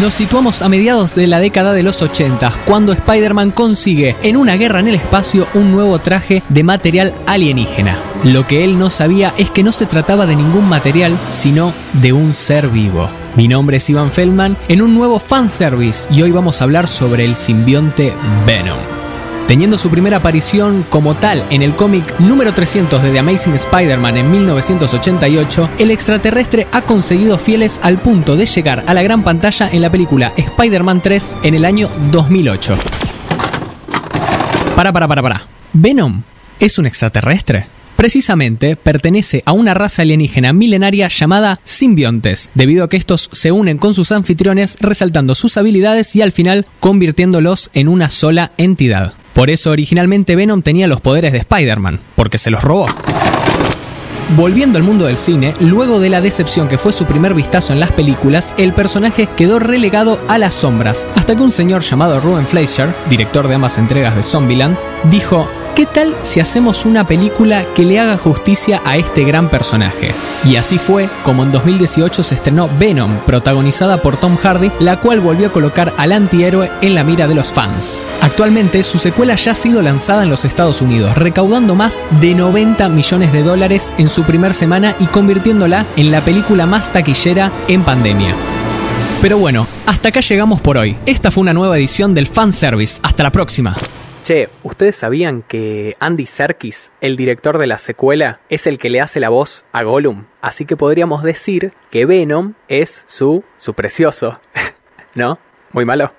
Nos situamos a mediados de la década de los 80, cuando Spider-Man consigue en una guerra en el espacio un nuevo traje de material alienígena. Lo que él no sabía es que no se trataba de ningún material, sino de un ser vivo. Mi nombre es Ivan Feldman en un nuevo fanservice y hoy vamos a hablar sobre el simbionte Venom. Teniendo su primera aparición como tal en el cómic número 300 de The Amazing Spider-Man en 1988, el extraterrestre ha conseguido fieles al punto de llegar a la gran pantalla en la película Spider-Man 3 en el año 2008. Para, para, para, para. ¿Venom es un extraterrestre? Precisamente pertenece a una raza alienígena milenaria llamada simbiontes, debido a que estos se unen con sus anfitriones resaltando sus habilidades y al final convirtiéndolos en una sola entidad. Por eso originalmente Venom tenía los poderes de Spider-Man, porque se los robó. Volviendo al mundo del cine, luego de la decepción que fue su primer vistazo en las películas, el personaje quedó relegado a las sombras, hasta que un señor llamado Ruben Fleischer, director de ambas entregas de Zombieland, dijo, ¿qué tal si hacemos una película que le haga justicia a este gran personaje? Y así fue como en 2018 se estrenó Venom, protagonizada por Tom Hardy, la cual volvió a colocar al antihéroe en la mira de los fans. Actualmente su secuela ya ha sido lanzada en los Estados Unidos, recaudando más de 90 millones de dólares en su primer semana y convirtiéndola en la película más taquillera en pandemia. Pero bueno, hasta acá llegamos por hoy. Esta fue una nueva edición del Fanservice. Hasta la próxima. Che, ¿ustedes sabían que Andy Serkis, el director de la secuela, es el que le hace la voz a Gollum? Así que podríamos decir que Venom es su, su precioso. ¿No? Muy malo.